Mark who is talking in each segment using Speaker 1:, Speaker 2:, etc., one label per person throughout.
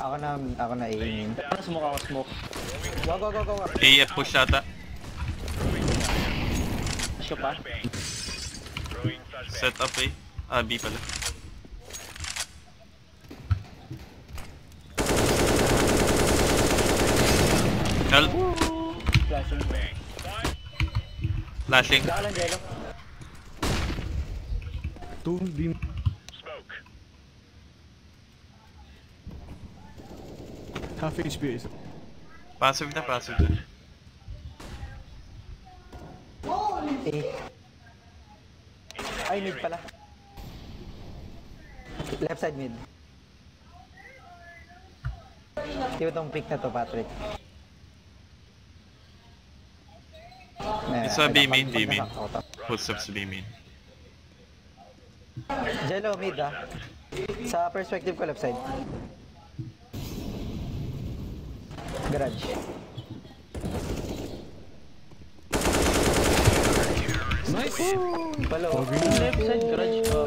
Speaker 1: Ako na, ako na aiming.
Speaker 2: Ano smoke ako smoke?
Speaker 1: Go, go, go, go.
Speaker 3: AF push ata.
Speaker 2: Shoot pa?
Speaker 3: Set up eh. Ah, B pala. Help!
Speaker 2: Flashing.
Speaker 3: Flashing.
Speaker 2: Saka lang Jello.
Speaker 4: Two beam. Half HP is.
Speaker 3: Passive na, passive na.
Speaker 1: Ay, mid pala. Left side mid. Di ba tong pick na to, Patrick?
Speaker 3: Isa B main, B main. Footsteps B main.
Speaker 1: Jello, mid ah. Sa perspective ko, left side. Garage.
Speaker 4: Nice!
Speaker 1: Palo.
Speaker 2: Left side garage ko.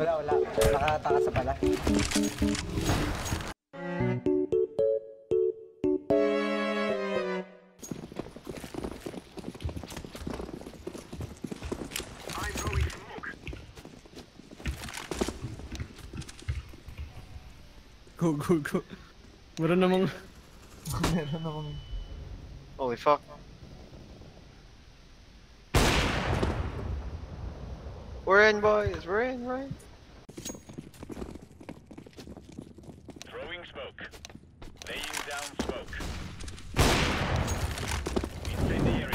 Speaker 1: Wala, wala. Nakataka sa pala.
Speaker 4: Go, go, go. Meron namang...
Speaker 5: Holy fuck. We're in, boys. We're in, right?
Speaker 6: Throwing smoke. Laying down smoke. Incendiary.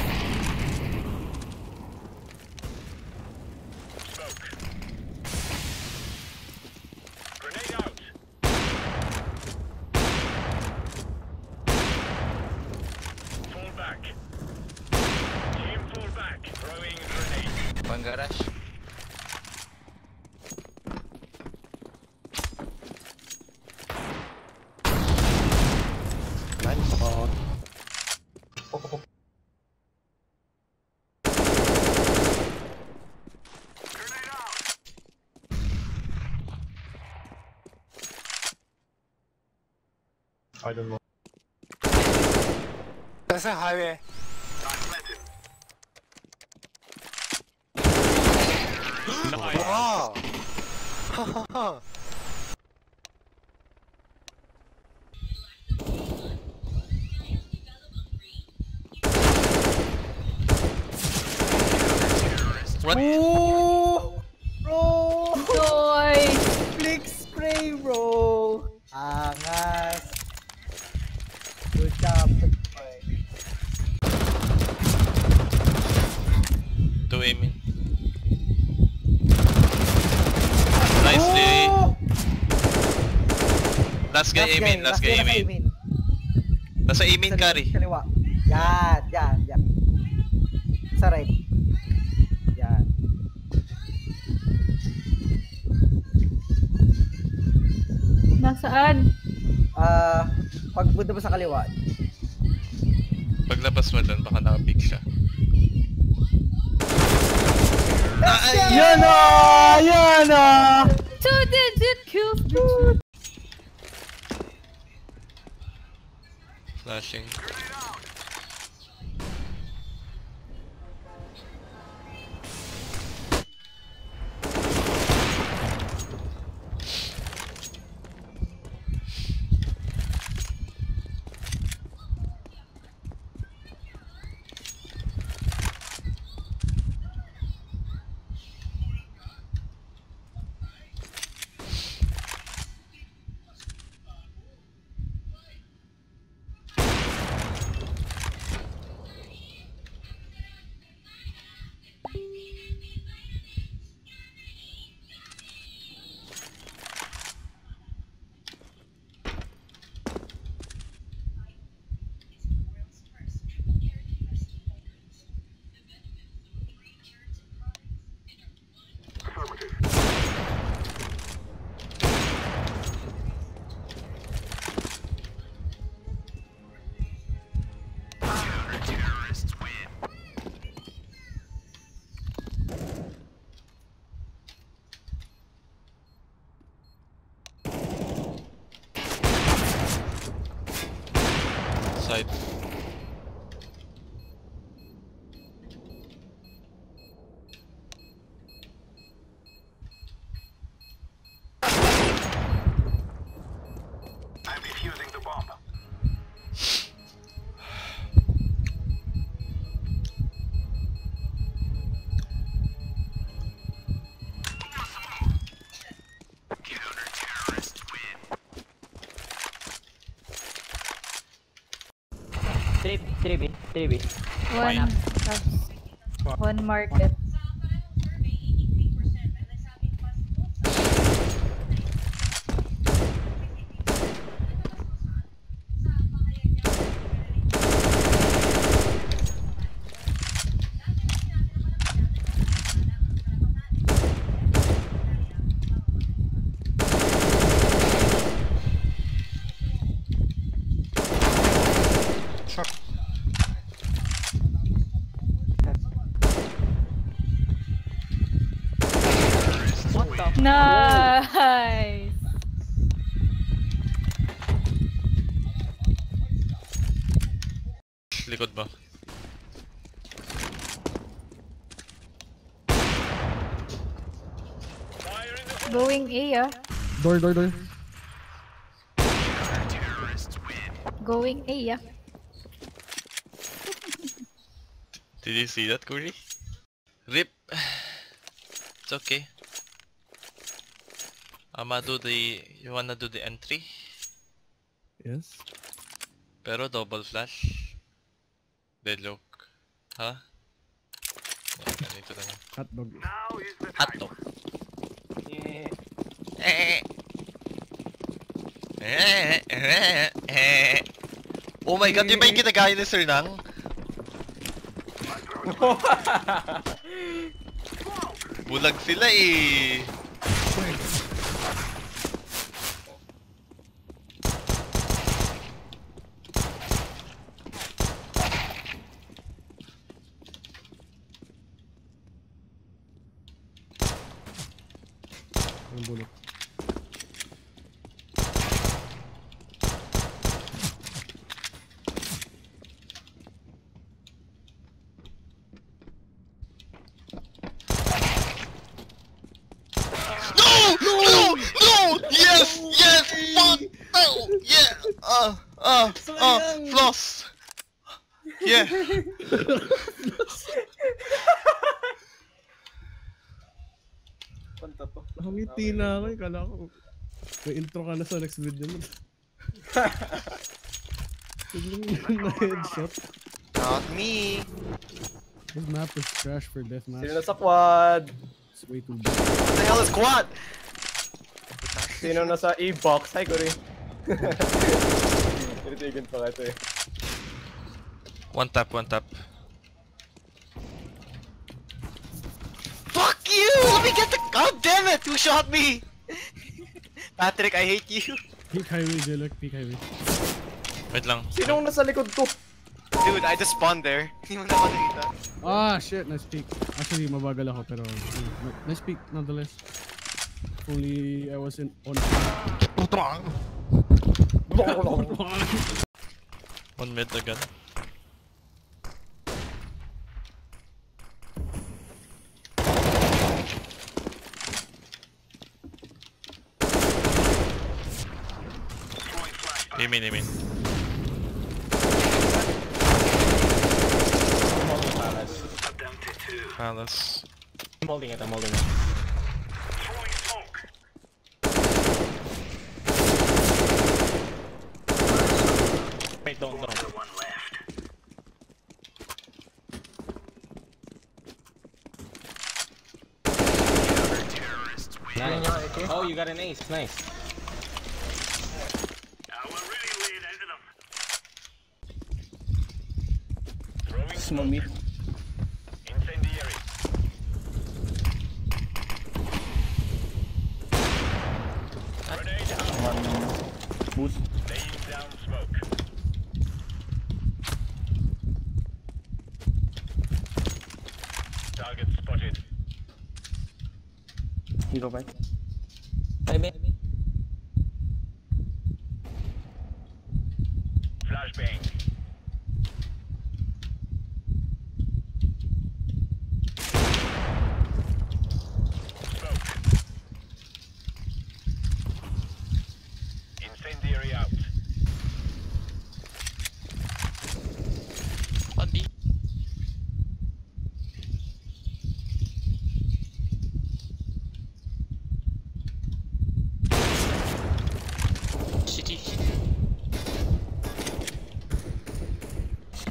Speaker 6: Smoke. Grenade out. Fall back. Team fall back. Throwing grenade.
Speaker 7: One garage.
Speaker 5: That's a highway. Wow.
Speaker 3: What?
Speaker 1: Bro!
Speaker 8: Joy!
Speaker 1: Flick spray, bro! Angas! Good job.
Speaker 3: Two A main. Nicely. Last guy A main, last guy A main. Nasa A main carry.
Speaker 1: Kaliwa. Yan, yan, yan. Sa right. Yan.
Speaker 8: Nasaan?
Speaker 1: Ah, pag punta mo sa kaliwa,
Speaker 3: Paglabas mo dun, baka naka-peek siya.
Speaker 1: Yan na! Yan na!
Speaker 8: Two digit kills, bitch!
Speaker 3: Flashing. Side.
Speaker 2: 3B, 3 3
Speaker 8: One, one, one market. Nice.
Speaker 3: Likod ba?
Speaker 6: Fire in the
Speaker 8: Going A ah.
Speaker 4: Door, door, door.
Speaker 6: terrorists win.
Speaker 8: Going A ah.
Speaker 3: Did you see that, Curry? Rip. It's okay. I'ma do the... You wanna do the entry?
Speaker 4: Yes.
Speaker 3: Pero double flash. Deadlock. Ha? Wait, ganito na lang.
Speaker 4: Hotdog.
Speaker 6: Now is the
Speaker 3: Hotdog.
Speaker 2: Yeah.
Speaker 3: Eh. Eh, eh, eh. Oh my god, yun ba yung ginagaya ni Sir Nang? Bulag sila eh.
Speaker 4: Ang bulok.
Speaker 3: No! No! No! Yes! Yes! Fuck! No! Yeah! Uh, uh, uh, floss! Yeah!
Speaker 2: Punta to.
Speaker 4: Nakangiti na ako. eh. Kala ko. May intro ka na sa next video mo. Biglang na headshot.
Speaker 5: Not me.
Speaker 4: This map is trash for deathmatch.
Speaker 2: Sino na sa quad?
Speaker 4: It's way too big.
Speaker 5: What the hell is quad?
Speaker 2: Sino na sa E-box? Hi, Kuri. Tinitigan pa ka ito eh.
Speaker 3: One tap, one tap.
Speaker 5: God damn it! Who shot me? Patrick, I hate you.
Speaker 4: Peek highway, Jelek. Peek highway.
Speaker 3: Wait lang.
Speaker 2: Sino ang nasa likod ko?
Speaker 5: Dude, I just spawned there. Hindi mo na ako nakita.
Speaker 4: Ah, shit. Nice peek. Actually, mabagal ako pero nice peak nonetheless. If Only I was in on.
Speaker 3: One mid again. Aiming, aiming.
Speaker 2: I'm holding Palace.
Speaker 3: Palace.
Speaker 2: I'm holding it, I'm holding it. Wait, don't, don't.
Speaker 6: One left.
Speaker 2: Nice. Oh, you got an ace. Nice.
Speaker 6: I will really lay it into them. Throwing
Speaker 2: Small me.
Speaker 6: incendiary. Grenade out.
Speaker 2: Boost.
Speaker 6: Laying down smoke. Target spotted.
Speaker 2: You back. Hi, mate.
Speaker 6: Flashbang.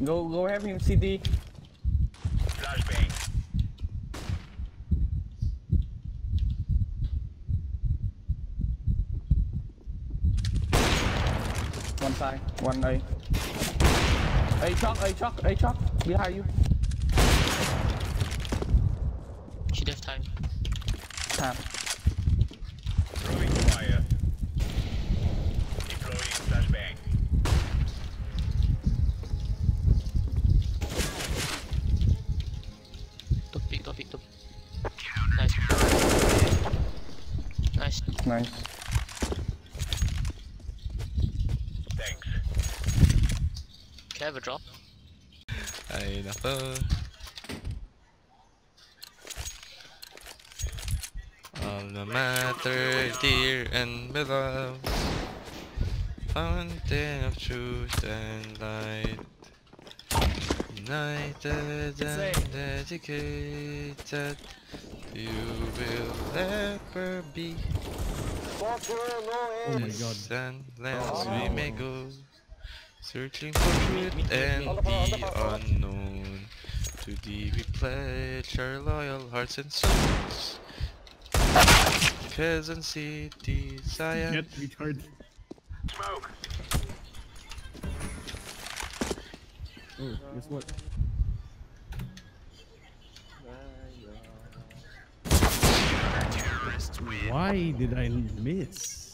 Speaker 6: Go, go have him CD.
Speaker 9: Flashbang.
Speaker 6: One side, one A. A chalk, A chalk, A chalk. Behind you.
Speaker 10: She left time.
Speaker 11: Tap.
Speaker 9: Throwing fire. Deploying flashbang.
Speaker 10: Top pick, top pick, top. Nice. Nice.
Speaker 6: Nice.
Speaker 9: Thanks.
Speaker 10: Can I have a drop?
Speaker 12: Ay nako. Alma mater, dear and beloved. Fountain of truth and light. United and dedicated. You will ever be.
Speaker 2: Oh my god.
Speaker 12: And lands we may go. Searching for truth and the unknown. To thee we pledge our loyal hearts and souls. Peasant city, Zion.
Speaker 2: Get retarded.
Speaker 9: Smoke.
Speaker 2: Oh, guess what? Why did I miss?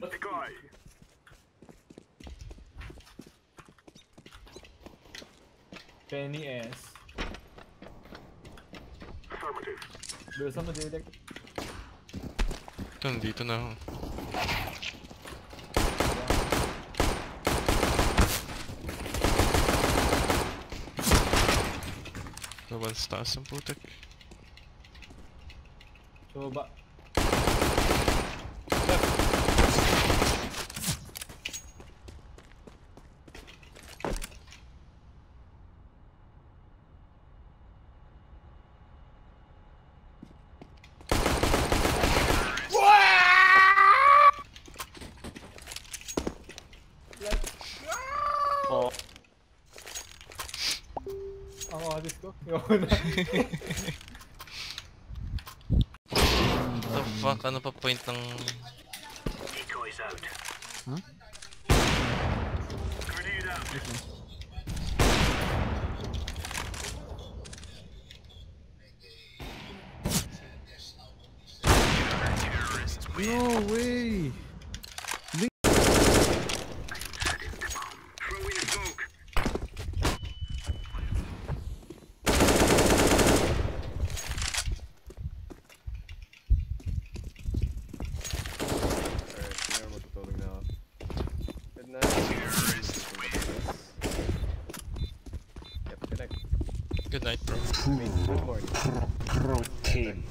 Speaker 9: Let's go.
Speaker 6: Penny S.
Speaker 9: Affirmative.
Speaker 6: Bilisan mo, Direk.
Speaker 12: Ito, nandito na ako. Laban sa taas ng putek.
Speaker 6: So, ba... Oh. Ko. Yung na.
Speaker 12: What the fuck? Ano pa point.
Speaker 2: Huh?
Speaker 9: Grenade out.
Speaker 2: No way!
Speaker 6: Yep, good